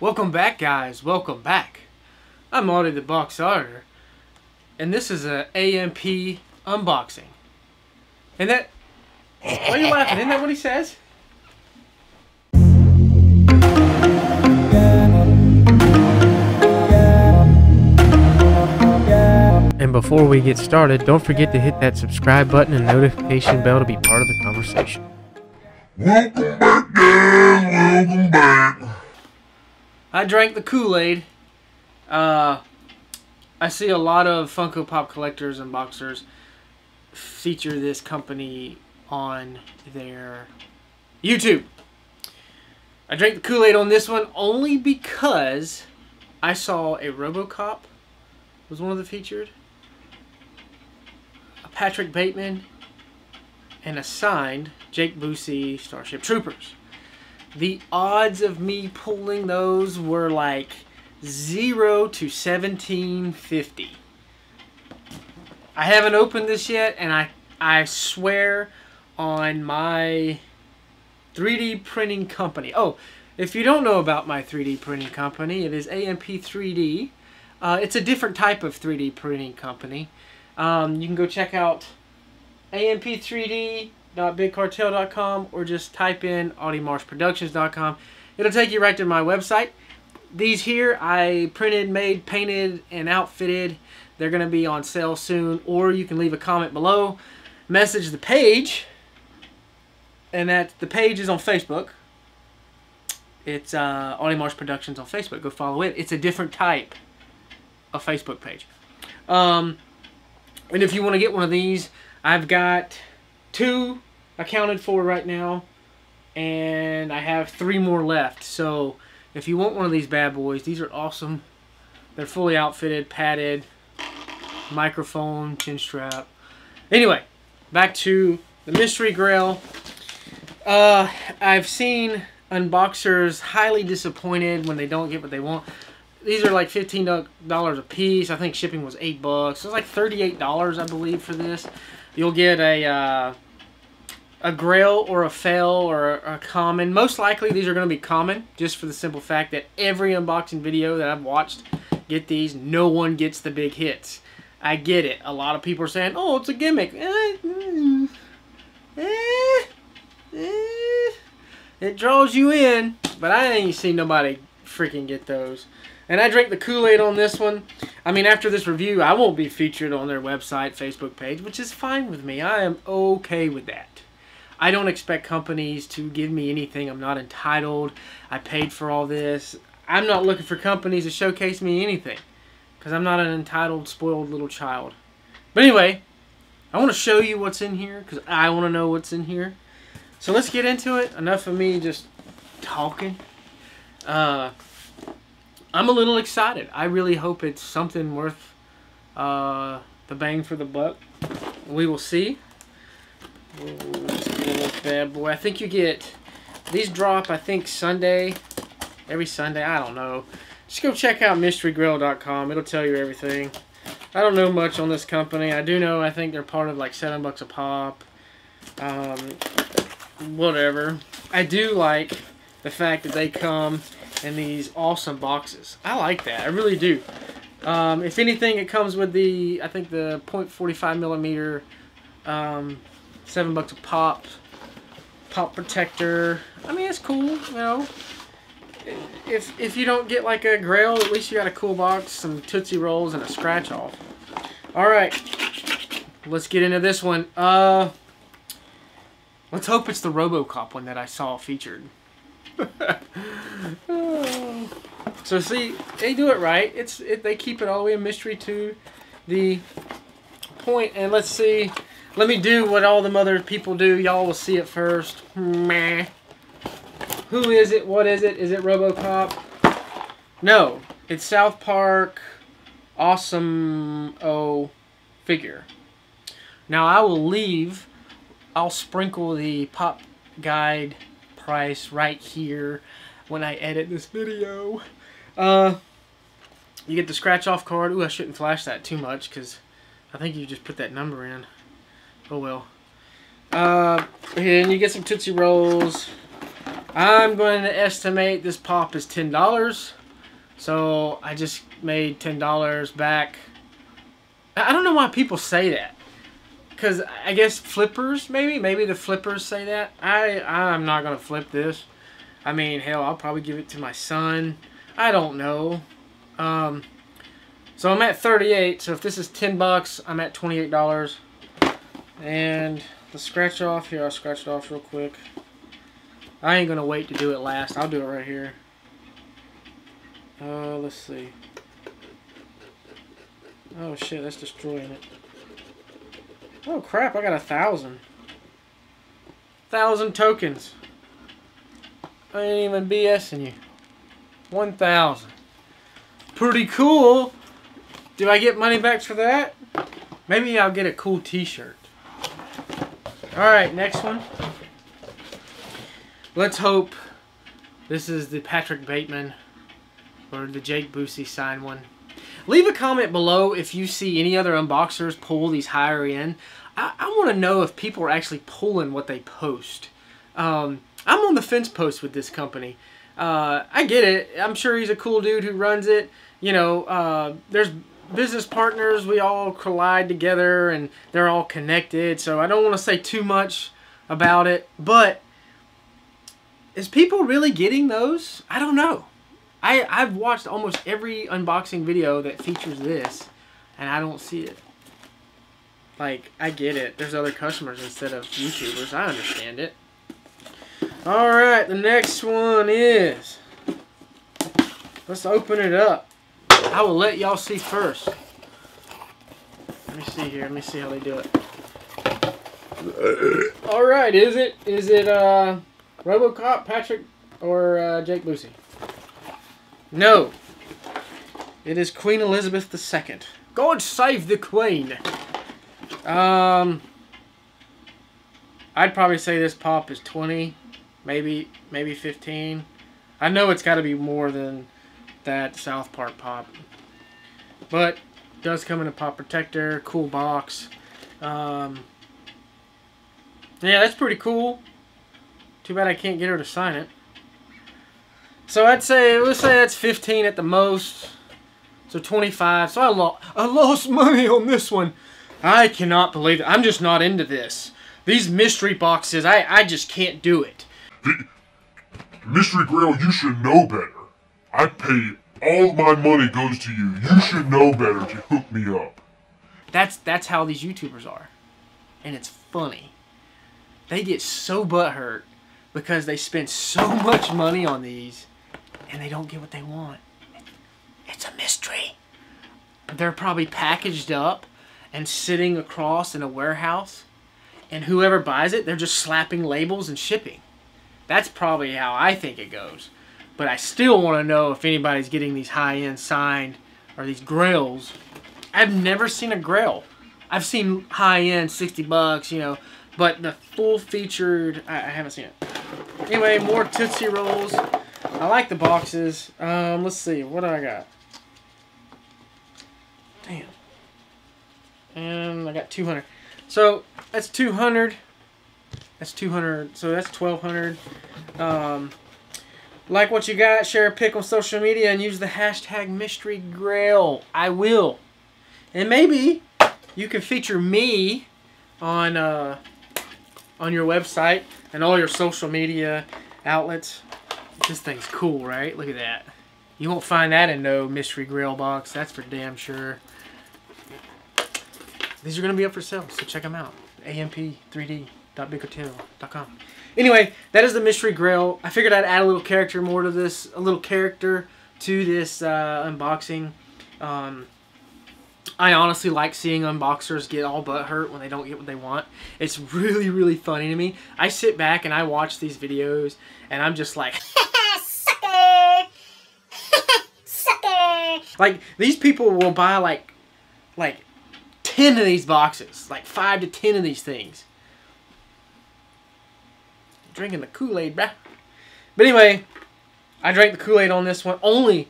Welcome back, guys. Welcome back. I'm Audie the Box Auditor, and this is a AMP unboxing. And that, why are you laughing? Isn't that what he says? And before we get started, don't forget to hit that subscribe button and notification bell to be part of the conversation. Welcome back, guys. Welcome back. I drank the Kool-Aid. Uh, I see a lot of Funko Pop collectors and boxers feature this company on their YouTube. I drank the Kool-Aid on this one only because I saw a RoboCop was one of the featured. Patrick Bateman and a signed Jake Busey Starship Troopers. The odds of me pulling those were like 0 to 1750. I haven't opened this yet and I I swear on my 3D printing company. Oh, if you don't know about my 3D printing company, it is AMP 3D. Uh, it's a different type of 3D printing company. Um, you can go check out amp3d.bigcartel.com or just type in audiemarshproductions.com. It'll take you right to my website. These here I printed, made, painted, and outfitted. They're going to be on sale soon, or you can leave a comment below. Message the page, and that the page is on Facebook. It's uh, Audie Marsh Productions on Facebook. Go follow it. It's a different type of Facebook page. Um, and if you want to get one of these, I've got two accounted for right now, and I have three more left. So if you want one of these bad boys, these are awesome. They're fully outfitted, padded, microphone, chin strap. Anyway, back to the mystery grail. Uh, I've seen unboxers highly disappointed when they don't get what they want. These are like fifteen dollars a piece. I think shipping was eight bucks. It's like thirty-eight dollars, I believe, for this. You'll get a uh, a grail or a fail or a, a common. Most likely, these are going to be common, just for the simple fact that every unboxing video that I've watched, get these, no one gets the big hits. I get it. A lot of people are saying, "Oh, it's a gimmick." Eh, mm, eh, eh. It draws you in, but I ain't seen nobody freaking get those. And I drank the Kool-Aid on this one. I mean, after this review, I won't be featured on their website, Facebook page, which is fine with me. I am okay with that. I don't expect companies to give me anything. I'm not entitled. I paid for all this. I'm not looking for companies to showcase me anything. Because I'm not an entitled, spoiled little child. But anyway, I want to show you what's in here. Because I want to know what's in here. So let's get into it. Enough of me just talking. Uh, I'm a little excited. I really hope it's something worth uh, the bang for the buck. We will see. Bad boy. I think you get these drop. I think Sunday, every Sunday. I don't know. Just go check out mysterygrail.com. It'll tell you everything. I don't know much on this company. I do know. I think they're part of like seven bucks a pop. Um, whatever. I do like the fact that they come in these awesome boxes. I like that. I really do. Um, if anything, it comes with the, I think the .45 millimeter, um, seven bucks a pop, pop protector. I mean, it's cool, you know. If, if you don't get like a grail, at least you got a cool box, some Tootsie Rolls, and a scratch off. Alright, let's get into this one. Uh, let's hope it's the Robocop one that I saw featured. so see, they do it right. It's it, they keep it all the way a mystery to the point. And let's see. Let me do what all the other people do. Y'all will see it first. Meh. Who is it? What is it? Is it RoboCop? No, it's South Park. Awesome O figure. Now I will leave. I'll sprinkle the pop guide price right here when I edit this video. Uh, you get the scratch off card. Ooh, I shouldn't flash that too much because I think you just put that number in. Oh well. Uh, and you get some Tootsie Rolls. I'm going to estimate this pop is $10. So I just made $10 back. I don't know why people say that. Because I guess flippers, maybe? Maybe the flippers say that. I, I'm not going to flip this. I mean, hell, I'll probably give it to my son. I don't know. Um, so I'm at 38. So if this is 10 bucks, I'm at $28. And the scratch off here, I'll scratch it off real quick. I ain't gonna wait to do it last. I'll do it right here. Uh, let's see. Oh shit, that's destroying it. Oh crap, I got a thousand. Thousand tokens. I ain't even BSing you. One thousand. Pretty cool. Do I get money back for that? Maybe I'll get a cool t-shirt. Alright, next one. Let's hope this is the Patrick Bateman or the Jake Busey sign one. Leave a comment below if you see any other unboxers pull these higher end. I, I want to know if people are actually pulling what they post. Um, I'm on the fence post with this company. Uh, I get it. I'm sure he's a cool dude who runs it. You know, uh, there's business partners. We all collide together and they're all connected. So I don't want to say too much about it. But is people really getting those? I don't know. I, I've watched almost every unboxing video that features this, and I don't see it. Like, I get it. There's other customers instead of YouTubers. I understand it. Alright, the next one is... Let's open it up. I will let y'all see first. Let me see here. Let me see how they do it. Alright, is it? Is it, uh... RoboCop, Patrick, or uh, Jake Busey? No. It is Queen Elizabeth II. God save the Queen. Um, I'd probably say this pop is 20, maybe maybe 15. I know it's got to be more than that South Park pop. But does come in a pop protector, cool box. Um, yeah, that's pretty cool. Too bad I can't get her to sign it. So I'd say, let's say that's 15 at the most. So 25. So I, lo I lost money on this one. I cannot believe it. I'm just not into this. These mystery boxes, I, I just can't do it. The, Mystery Grail, you should know better. I pay all my money goes to you. You should know better to hook me up. That's that's how these YouTubers are. And it's funny. They get so butthurt because they spend so much money on these and they don't get what they want. It's a mystery. They're probably packaged up and sitting across in a warehouse and whoever buys it, they're just slapping labels and shipping. That's probably how I think it goes. But I still want to know if anybody's getting these high-end signed or these grails. I've never seen a grail. I've seen high-end 60 bucks, you know, but the full featured, I, I haven't seen it. Anyway, more Tootsie Rolls. I like the boxes. Um, let's see. What do I got? Damn. And I got 200. So, that's 200. That's 200. So, that's 1,200. Um, like what you got, share a pic on social media, and use the hashtag Mystery Grail. I will. And maybe you can feature me on uh, on your website and all your social media outlets. This thing's cool, right? Look at that. You won't find that in no mystery grail box. That's for damn sure. These are going to be up for sale, so check them out. amp3d.bigcartel.com. Anyway, that is the mystery grail. I figured I'd add a little character more to this, a little character to this uh, unboxing. Um, I honestly like seeing unboxers get all butt hurt when they don't get what they want. It's really, really funny to me. I sit back and I watch these videos and I'm just like, sucker, sucker. Like these people will buy like, like 10 of these boxes, like 5 to 10 of these things. Drinking the Kool-Aid, bruh. But anyway, I drank the Kool-Aid on this one only,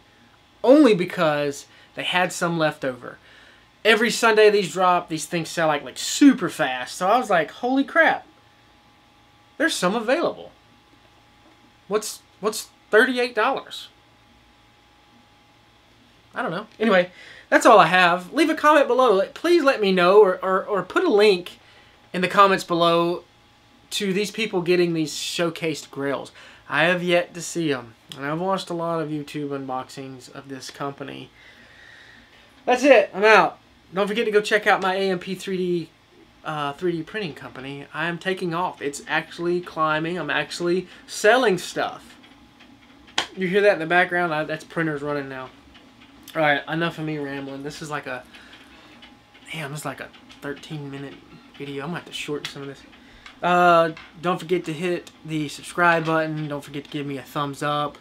only because They had some left over. Every Sunday these drop, these things sell like like super fast. So I was like, holy crap. There's some available. What's what's $38? I don't know. Anyway, that's all I have. Leave a comment below. Please let me know or, or, or put a link in the comments below to these people getting these showcased grails. I have yet to see them. And I've watched a lot of YouTube unboxings of this company. That's it. I'm out. Don't forget to go check out my AMP 3D uh, 3D printing company. I am taking off. It's actually climbing. I'm actually selling stuff. You hear that in the background? I, that's printers running now. Alright, enough of me rambling. This is like a... Damn, this is like a 13 minute video. Going to have to shorten some of this. Uh, don't forget to hit the subscribe button. Don't forget to give me a thumbs up.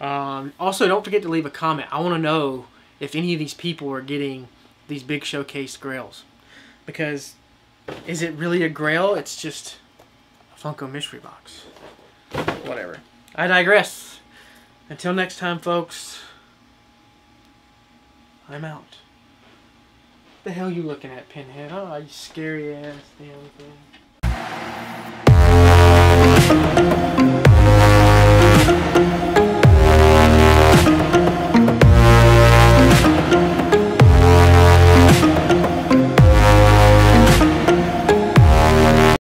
Um, also, don't forget to leave a comment. I want to know if any of these people are getting these big showcase grails. Because, is it really a grail? It's just a Funko mystery box. Whatever. I digress. Until next time, folks. I'm out. The hell you looking at, Pinhead? Oh, you scary ass damn thing.